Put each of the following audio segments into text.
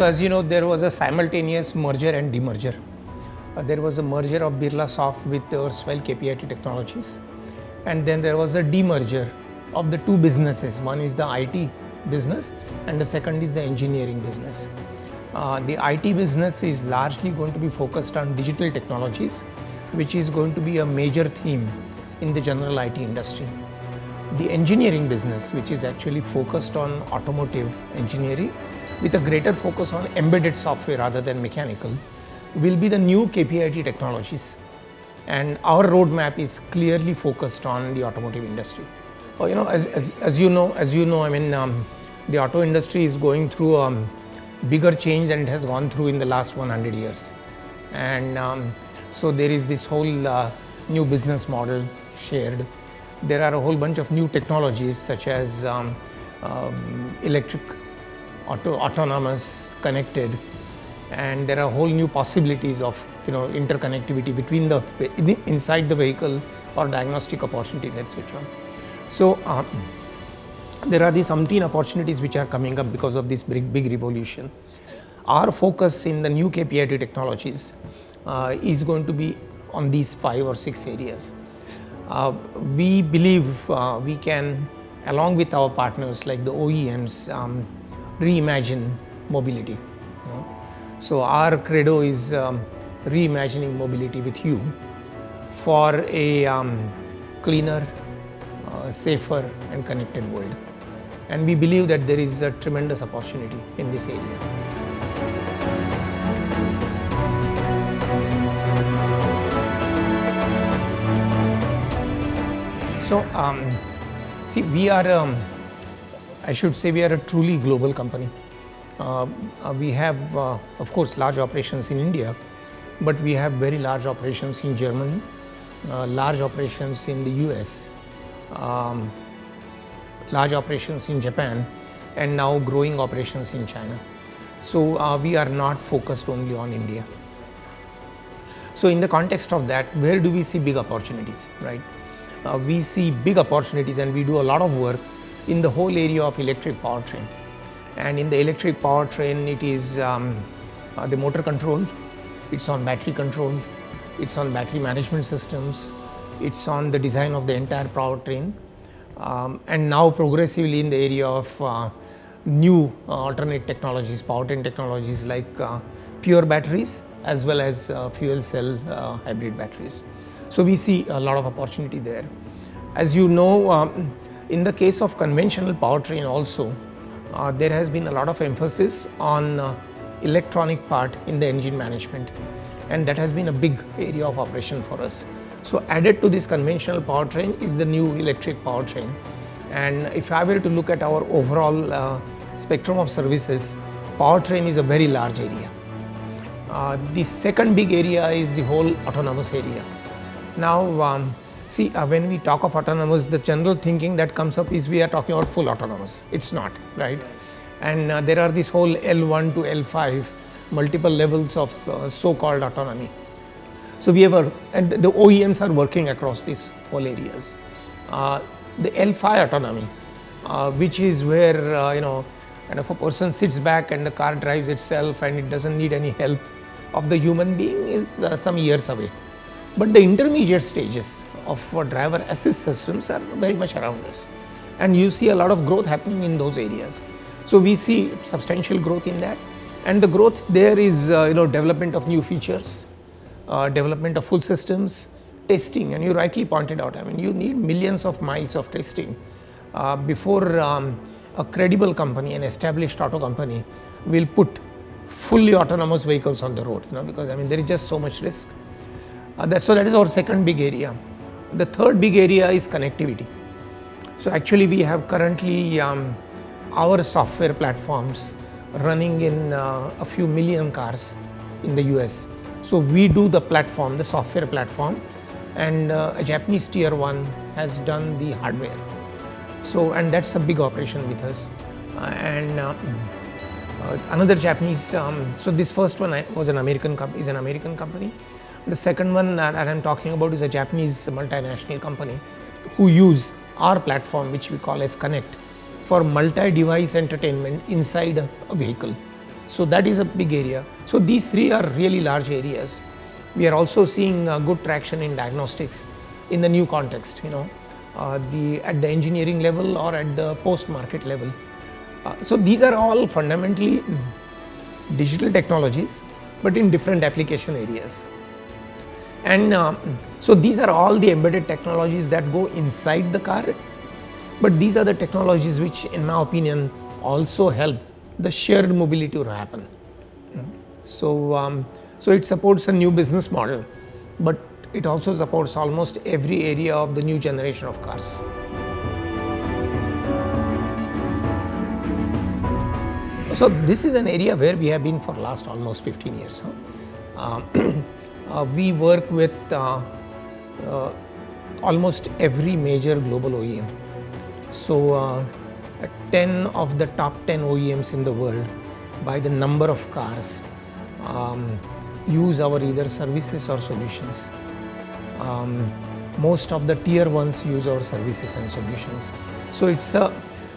So as you know, there was a simultaneous merger and demerger. Uh, there was a merger of Birlasoft with erstwhile KPIT Technologies, and then there was a demerger of the two businesses. One is the IT business, and the second is the engineering business. Uh, the IT business is largely going to be focused on digital technologies, which is going to be a major theme in the general IT industry. The engineering business, which is actually focused on automotive engineering, with a greater focus on embedded software rather than mechanical, will be the new KPIT technologies. And our roadmap is clearly focused on the automotive industry. Well, you know, as, as, as you know, as you know, I mean, um, the auto industry is going through a bigger change than it has gone through in the last 100 years. And um, so there is this whole uh, new business model shared. There are a whole bunch of new technologies such as um, um, electric auto, autonomous, connected, and there are whole new possibilities of you know interconnectivity between the inside the vehicle or diagnostic opportunities, etc. So um, there are these umpteen opportunities which are coming up because of this big, big revolution. Our focus in the new KPIT technologies uh, is going to be on these five or six areas. Uh, we believe uh, we can, along with our partners like the OEMs, um, reimagine mobility. You know? So our credo is um, reimagining mobility with you for a um, cleaner, uh, safer and connected world. And we believe that there is a tremendous opportunity in this area. So, um, see, we are um, I should say we are a truly global company. Uh, uh, we have, uh, of course, large operations in India, but we have very large operations in Germany, uh, large operations in the US, um, large operations in Japan, and now growing operations in China. So uh, we are not focused only on India. So in the context of that, where do we see big opportunities, right? Uh, we see big opportunities and we do a lot of work in the whole area of electric powertrain. And in the electric powertrain, it is um, uh, the motor control, it's on battery control, it's on battery management systems, it's on the design of the entire powertrain, um, and now progressively in the area of uh, new uh, alternate technologies, powertrain technologies like uh, pure batteries as well as uh, fuel cell uh, hybrid batteries. So we see a lot of opportunity there. As you know, um, in the case of conventional powertrain also, uh, there has been a lot of emphasis on uh, electronic part in the engine management and that has been a big area of operation for us. So added to this conventional powertrain is the new electric powertrain and if I were to look at our overall uh, spectrum of services, powertrain is a very large area. Uh, the second big area is the whole autonomous area. Now um, See, uh, when we talk of autonomous, the general thinking that comes up is we are talking about full autonomous. It's not, right? And uh, there are this whole L1 to L5, multiple levels of uh, so-called autonomy. So we have, a, and the OEMs are working across these whole areas. Uh, the L5 autonomy, uh, which is where, uh, you know, and if a person sits back and the car drives itself and it doesn't need any help of the human being is some years away. But the intermediate stages of driver assist systems are very much around us. And you see a lot of growth happening in those areas. So we see substantial growth in that. And the growth there is, uh, you know, development of new features, uh, development of full systems, testing. And you rightly pointed out, I mean, you need millions of miles of testing uh, before um, a credible company, an established auto company, will put fully autonomous vehicles on the road, you know, because I mean, there is just so much risk. Uh, that, so that is our second big area. The third big area is connectivity. So actually we have currently um, our software platforms running in uh, a few million cars in the US. So we do the platform, the software platform and uh, a Japanese tier one has done the hardware. So and that's a big operation with us. Uh, and uh, uh, another Japanese, um, so this first one was an American, is an American company the second one that I'm talking about is a Japanese multinational company who use our platform which we call as Connect for multi-device entertainment inside a vehicle. So that is a big area. So these three are really large areas. We are also seeing uh, good traction in diagnostics in the new context, you know, uh, the at the engineering level or at the post market level. Uh, so these are all fundamentally digital technologies, but in different application areas. And uh, so these are all the embedded technologies that go inside the car, but these are the technologies which, in my opinion, also help the shared mobility to happen. So, um, so it supports a new business model, but it also supports almost every area of the new generation of cars. So this is an area where we have been for last almost 15 years. Huh? Uh, uh, we work with uh, uh, almost every major global OEM. So uh, 10 of the top 10 OEMs in the world by the number of cars um, use our either services or solutions. Um, most of the tier ones use our services and solutions. So it's a,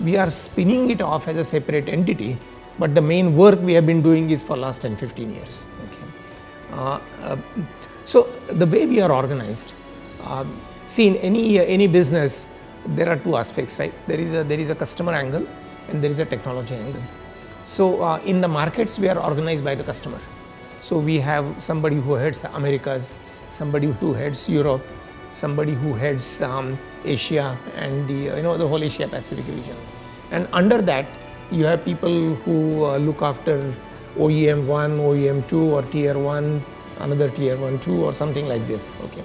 we are spinning it off as a separate entity, but the main work we have been doing is for last 10, 15 years. Uh, uh, so the way we are organized, um, see in any, any business, there are two aspects, right? There is a, there is a customer angle and there is a technology angle. So uh, in the markets, we are organized by the customer. So we have somebody who heads Americas, somebody who heads Europe, somebody who heads um, Asia and the you know the whole Asia Pacific region. And under that, you have people who uh, look after OEM one, OEM two, or tier one, another tier one, two, or something like this. Okay,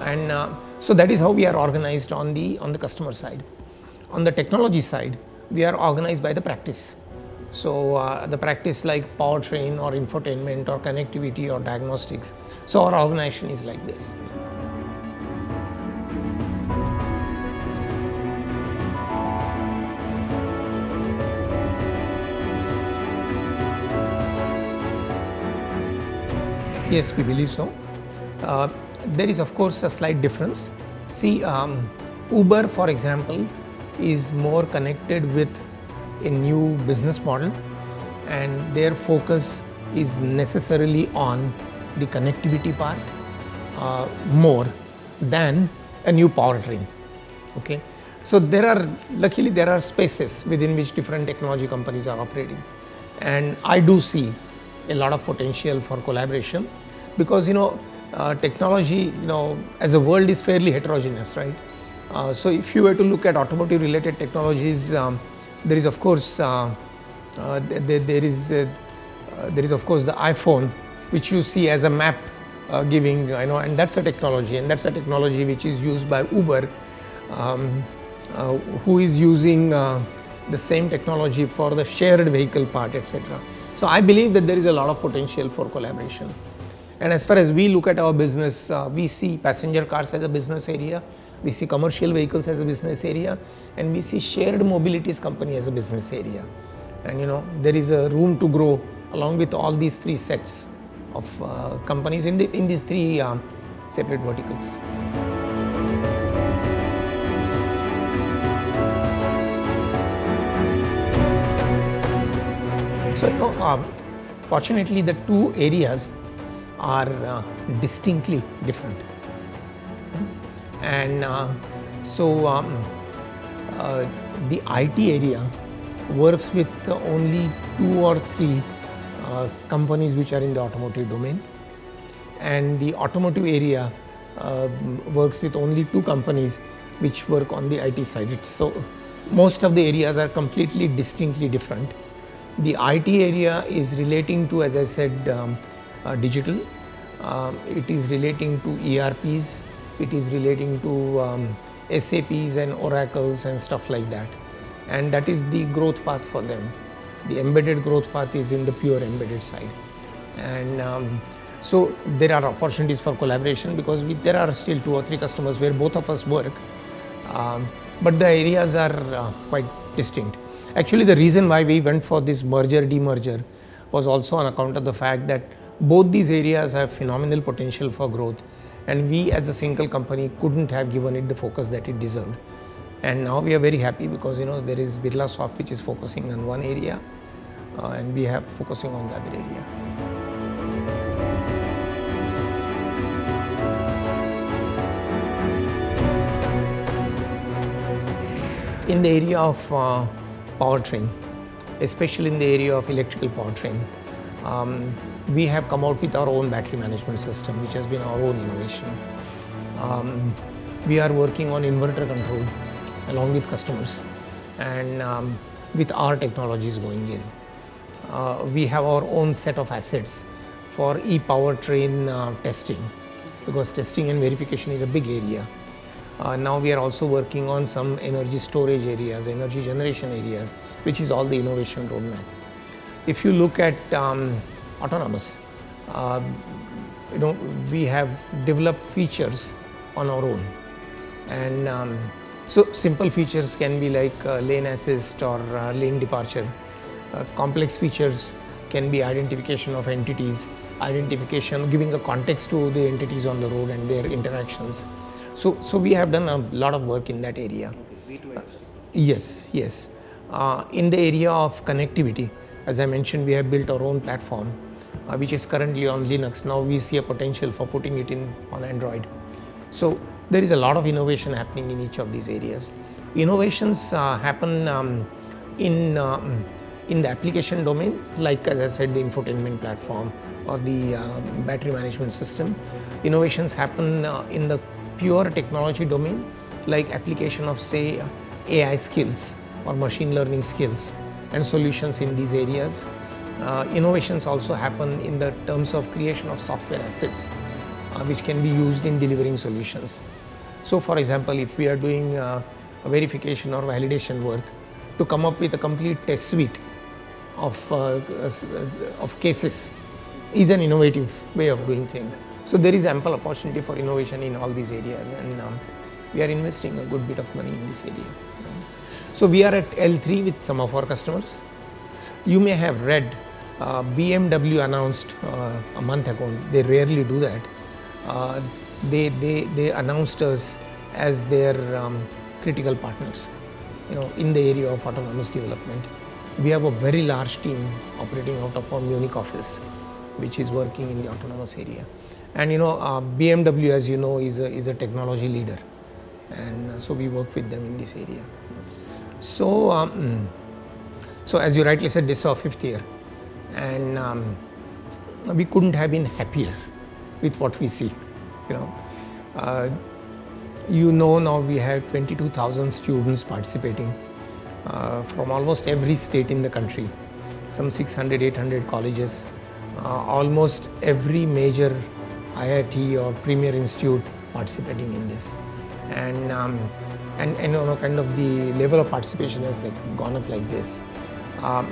and uh, so that is how we are organized on the on the customer side. On the technology side, we are organized by the practice. So uh, the practice like powertrain or infotainment or connectivity or diagnostics. So our organization is like this. Yes, we believe so. Uh, there is of course a slight difference. See, um, Uber for example is more connected with a new business model and their focus is necessarily on the connectivity part uh, more than a new powertrain. Okay, so there are luckily there are spaces within which different technology companies are operating, and I do see a lot of potential for collaboration because you know uh, technology, you know, as a world is fairly heterogeneous, right? Uh, so if you were to look at automotive related technologies, um, there is of course, uh, uh there, there is uh, there is of course the iPhone, which you see as a map giving, you know, and that's a technology, and that's a technology which is used by Uber, um, who is using the same technology for the shared vehicle part, etc. So I believe that there is a lot of potential for collaboration. And as far as we look at our business, uh, we see passenger cars as a business area, we see commercial vehicles as a business area, and we see shared mobilities company as a business area. And you know, there is a room to grow along with all these three sets of uh, companies in, the, in these three um, separate verticals. So, you know, um, fortunately, the two areas are uh, distinctly different. And uh, so um, uh, the IT area works with only two or three uh, companies which are in the automotive domain. And the automotive area uh, works with only two companies which work on the IT side. It's so most of the areas are completely distinctly different. The IT area is relating to, as I said, um, digital. Um, it is relating to ERPs, it is relating to um, SAPs and Oracles and stuff like that. And that is the growth path for them. The embedded growth path is in the pure embedded side. And um, so there are opportunities for collaboration because we, there are still two or three customers where both of us work. Um, but the areas are uh, quite distinct. Actually, the reason why we went for this merger demerger was also on account of the fact that both these areas have phenomenal potential for growth and we as a single company couldn't have given it the focus that it deserved. And now we are very happy because you know there is Birlasoft which is focusing on one area. uh, and we have focusing on the other area. In the area of uh, powertrain, especially in the area of electrical powertrain, um, we have come out with our own battery management system, which has been our own innovation. Um, we are working on inverter control along with customers and um, with our technologies going in. Uh, we have our own set of assets for e-powertrain uh, testing because testing and verification is a big area. Uh, now we are also working on some energy storage areas, energy generation areas, which is all the innovation roadmap. If you look at um, autonomous, uh, you know, we have developed features on our own. And um, so simple features can be like uh, lane assist or uh, lane departure. Uh, complex features can be identification of entities, identification, giving a context to the entities on the road and their interactions. So, so we have done a lot of work in that area. V2X. Yes, yes. Uh, in the area of connectivity, as I mentioned, we have built our own platform, uh, which is currently on Linux. Now we see a potential for putting it in on Android. So there is a lot of innovation happening in each of these areas. Innovations uh, happen um, in um, in the application domain, like as I said, the infotainment platform or the uh, battery management system. Innovations happen uh, in the pure technology domain, like application of say AI skills or machine learning skills and solutions in these areas. Uh, innovations also happen in the terms of creation of software assets, uh, which can be used in delivering solutions. So, for example, if we are doing uh, verification or validation work, to come up with a complete test suite of, uh, of cases is an innovative way of doing things. So there is ample opportunity for innovation in all these areas and um, we are investing a good bit of money in this area. So we are at L3 with some of our customers. You may have read uh, BMW announced uh, a month ago, they rarely do that. Uh, they, they, they announced us as their um, critical partners you know, in the area of autonomous development. We have a very large team operating out of our Munich office, which is working in the autonomous area. And you know, uh, BMW, as you know, is a, is a technology leader. And uh, so we work with them in this area. So, um, so as you rightly said, this is our fifth year. And um, we couldn't have been happier with what we see, you know. Uh, you know now we have 22,000 students participating uh, from almost every state in the country, some 600, 800 colleges, uh, almost every major IIT or premier institute participating in this. And, um, and, and you know, kind of the level of participation has like gone up like this, um,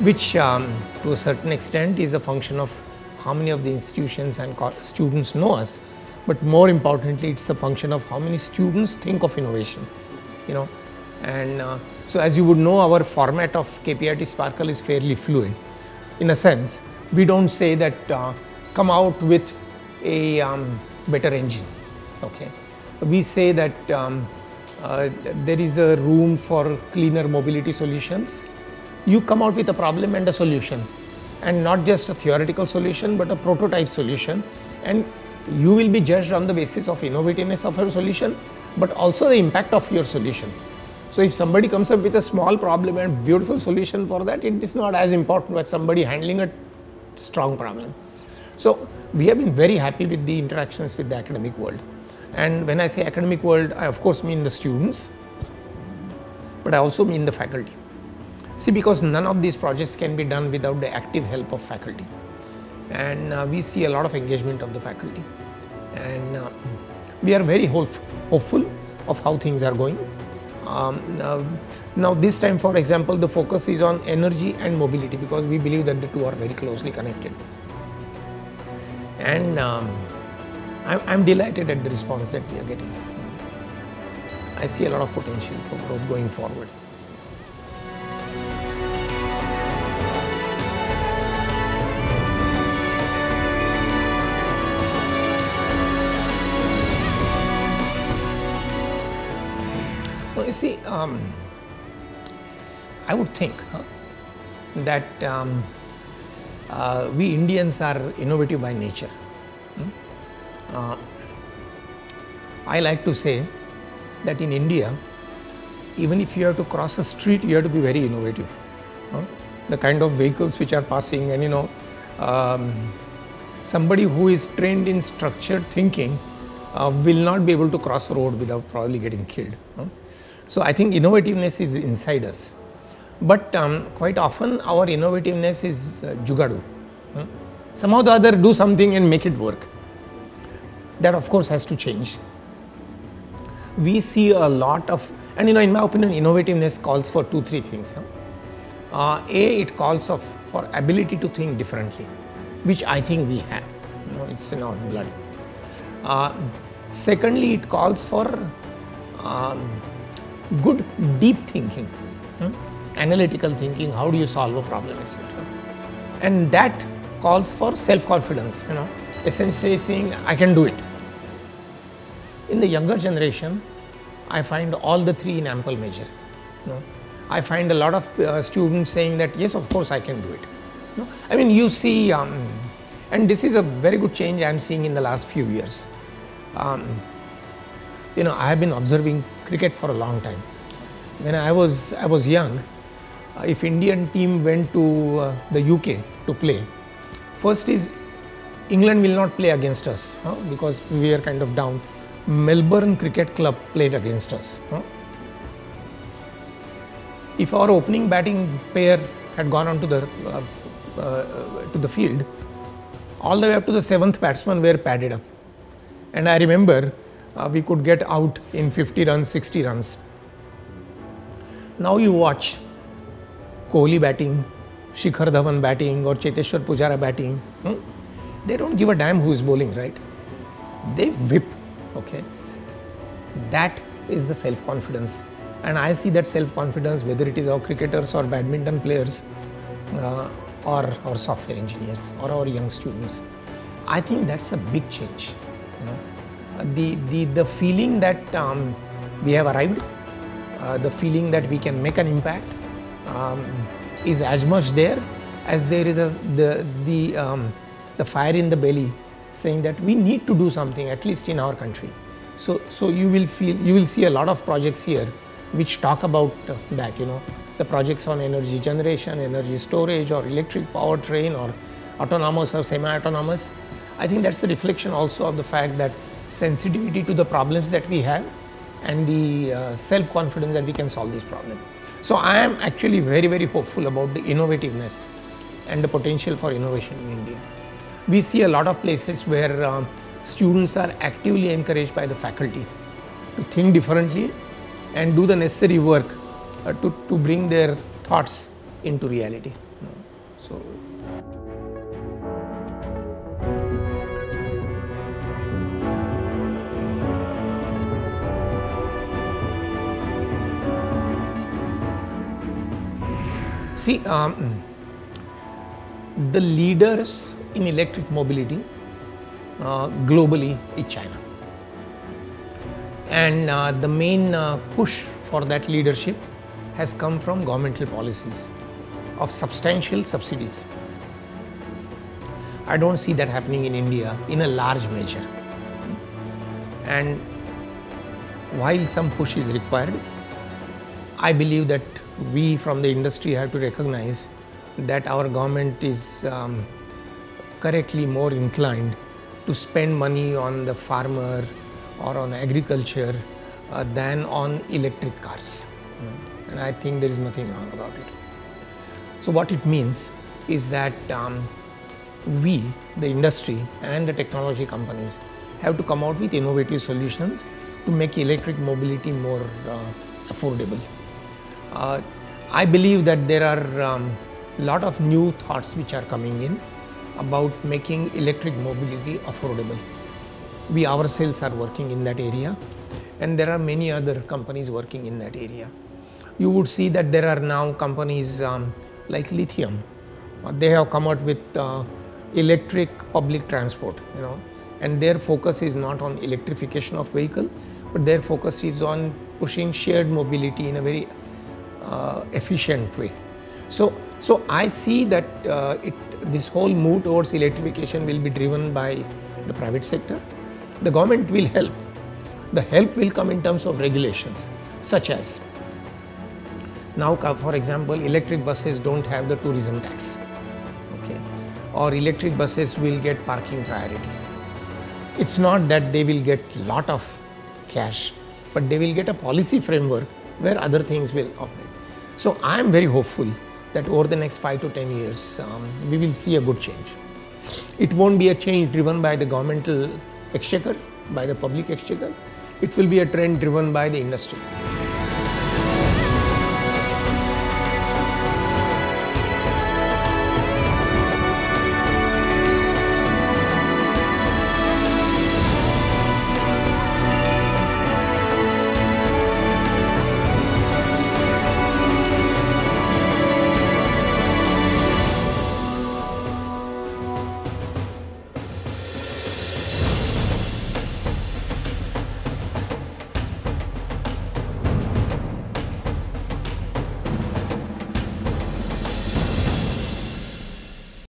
which um, to a certain extent is a function of how many of the institutions and students know us, but more importantly, it's a function of how many students think of innovation, you know. And uh, so as you would know, our format of KPIT Sparkle is fairly fluid. In a sense, we don't say that uh, come out with a um, better engine, okay. We say that um, uh, there is a room for cleaner mobility solutions. You come out with a problem and a solution and not just a theoretical solution but a prototype solution and you will be judged on the basis of innovativeness of your solution but also the impact of your solution. So if somebody comes up with a small problem and beautiful solution for that, it is not as important as somebody handling a strong problem. So we have been very happy with the interactions with the academic world. And when I say academic world, I of course mean the students, but I also mean the faculty. See, because none of these projects can be done without the active help of faculty. And uh, we see a lot of engagement of the faculty. And uh, we are very hopeful of how things are going. Um, uh, now this time for example the focus is on energy and mobility because we believe that the two are very closely connected. And um, I'm, I'm delighted at the response that we are getting. I see a lot of potential for growth going forward. You see, um, I would think huh, that um, uh, we Indians are innovative by nature. Hmm? Uh, I like to say that in India, even if you have to cross a street, you have to be very innovative. Huh? The kind of vehicles which are passing, and you know, um, somebody who is trained in structured thinking uh, will not be able to cross a road without probably getting killed. Huh? So I think innovativeness is inside us. But um, quite often our innovativeness is uh, jugadu. Huh? Somehow the other do something and make it work. That of course has to change. We see a lot of, and you know, in my opinion, innovativeness calls for two, three things. Huh? Uh, a, it calls of, for ability to think differently, which I think we have. You know, it's in our blood. Uh, secondly, it calls for um, good deep thinking, hmm? analytical thinking, how do you solve a problem, etc. And that calls for self-confidence, you know, essentially saying, I can do it. In the younger generation, I find all the three in ample measure. You know. I find a lot of uh, students saying that, yes, of course, I can do it. You know. I mean, you see, um, and this is a very good change I am seeing in the last few years. Um, you know, I have been observing cricket for a long time. When I was, I was young, if Indian team went to uh, the UK to play, first is England will not play against us huh, because we are kind of down. Marylebone Cricket Club played against us. Huh. If our opening batting pair had gone onto the uh, uh, to the field, all the way up to the seventh batsman were padded up. And I remember uh, we could get out in 50 runs, 60 runs. Now you watch Kohli batting, Shikhar Dhawan batting, or Cheteshwar Pujara batting. Hmm? They don't give a damn who is bowling, right? They whip, okay? That is the self confidence. And I see that self confidence, whether it is our cricketers or badminton players, uh, or, or software engineers, or our young students. I think that's a big change. You know? The, the, the feeling that um, we have arrived, uh, the feeling that we can make an impact um, is as much there as there is a, the, the, um, the fire in the belly saying that we need to do something at least in our country. So, so you will feel, you will see a lot of projects here which talk about uh, that, you know, the projects on energy generation, energy storage or electric powertrain or autonomous or semi-autonomous. I think that's a reflection also of the fact that sensitivity to the problems that we have and the uh, self-confidence that we can solve this problem. So I am actually very, very hopeful about the innovativeness and the potential for innovation in India. We see a lot of places where uh, students are actively encouraged by the faculty to think differently and do the necessary work uh, to, to bring their thoughts into reality. So See, um, the leaders in electric mobility uh, globally is China. And uh, the main uh, push for that leadership has come from governmental policies of substantial subsidies. I don't see that happening in India in a large measure. And while some push is required, I believe that we from the industry have to recognize that our government is um, correctly more inclined to spend money on the farmer or on agriculture uh, than on electric cars. And I think there is nothing wrong about it. So, what it means is that um, we, the industry and the technology companies, have to come out with innovative solutions to make electric mobility more uh, affordable. Uh, I believe that there are a um, lot of new thoughts which are coming in about making electric mobility affordable. We ourselves are working in that area and there are many other companies working in that area. You would see that there are now companies um, like lithium. Uh, they have come out with uh, electric public transport, you know, and their focus is not on electrification of vehicle, but their focus is on pushing shared mobility in a very uh, efficient way. So So I see that uh, it, this whole move towards electrification will be driven by the private sector. The government will help. The help will come in terms of regulations, such as now, for example, electric buses don't have the tourism tax, okay, or electric buses will get parking priority. It's not that they will get lot of cash, but they will get a policy framework where other things will operate. So I am very hopeful that over the next five to ten years, um, we will see a good change. It won't be a change driven by the governmental exchequer, by the public exchequer. It will be a trend driven by the industry.